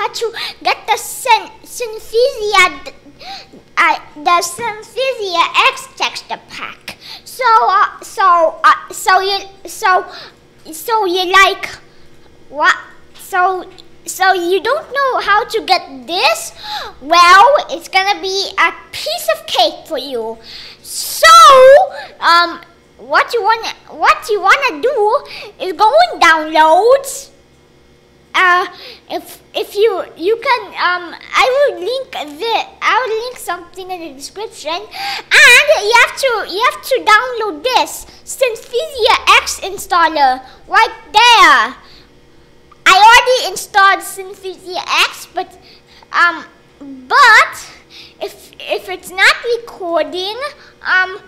got to get the Syn Synthesia, uh, the Synthesia X texture pack. So, uh, so, uh, so you, so, so you like what? So, so you don't know how to get this? Well, it's gonna be a piece of cake for you. So, um, what you wanna, what you wanna do is go and downloads. Uh, if if you you can um I will link the I will link something in the description and you have to you have to download this Synthesia X installer right there. I already installed Synthesia X but um but if if it's not recording um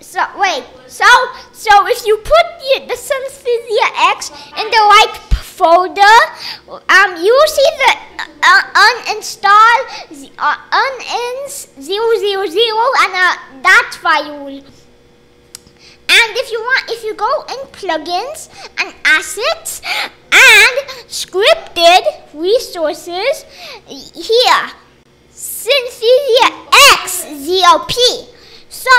so wait so so if you put the, the Synthesia X in the right folder, um, you will see the uh, uninstall uh, unins 000 and a that file. And if you want, if you go in plugins and assets and scripted resources, here, Synthesia X ZLP. So,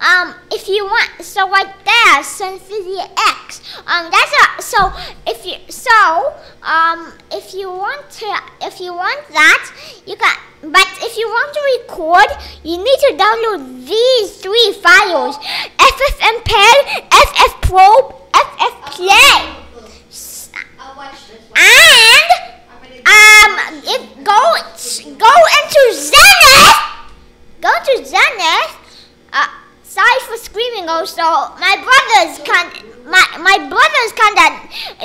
um, if you want, so right there, Synthesia X. Um, that's a, so if you, so, um, if you want to, if you want that, you can, but if you want to record, you need to download these three files, FFmpeg, FF Pro, FF Play. And, um, if go, go into Zenith, go to Zenith, uh, sorry for screaming also. My brother's kind my my brother's kinda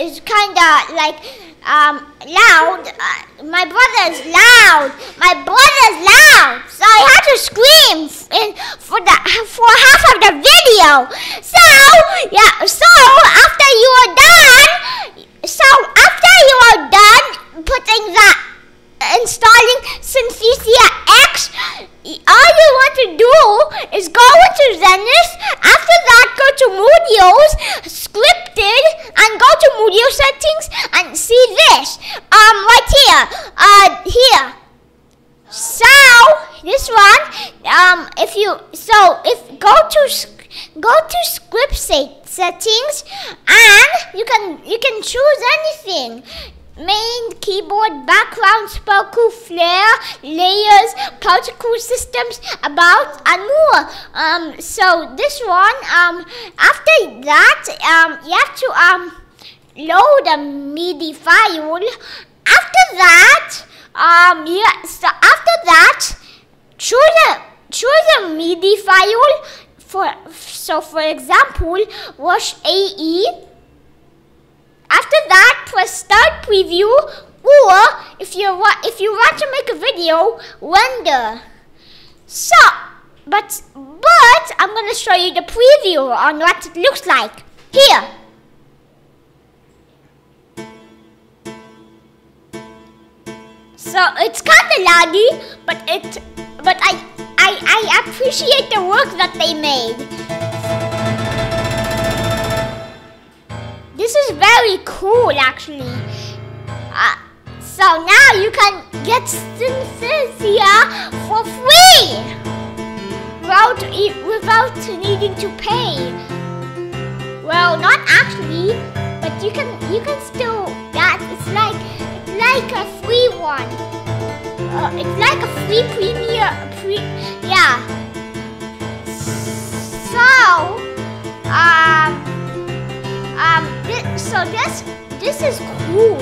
is kinda like um loud. Uh, my brother's loud. My brother's loud. So I had to scream in for the for half of the video. So yeah, so after you are done so after you are done putting that installing Synthesia X, all you want to do is go into Zenith. Moodios, scripted, and go to Moodio settings and see this. Um, right here. Uh, here. So this one, um, if you so if go to go to script settings and you can you can choose anything main, keyboard, background, sparkle, flare, layers, particle systems, about, and more. Um, so this one, um, after that, um, you have to um, load a MIDI file. After that, um, so after that, choose a choose a MIDI file. For so, for example, wash AE after that, press start preview or if you if you want to make a video, render. So, but but I'm going to show you the preview on what it looks like. Here. So it's kind of laggy, but it but I I I appreciate the work that they made. Very cool actually. Uh, so now you can get Synthesia for free without, without needing to pay. Well, not actually, but you can you can still that it's like it's like a free one. Uh, it's like a free premier pre yeah. So so this, this is cool.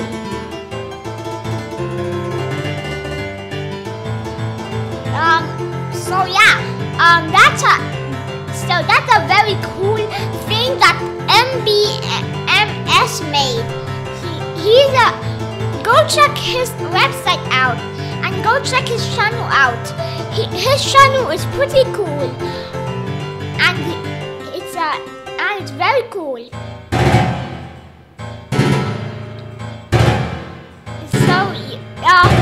Um, so yeah, um, that's a, so that's a very cool thing that MBMS made. He, he's a, go check his website out and go check his channel out. He, his channel is pretty cool and it's a, and it's very cool. Uh,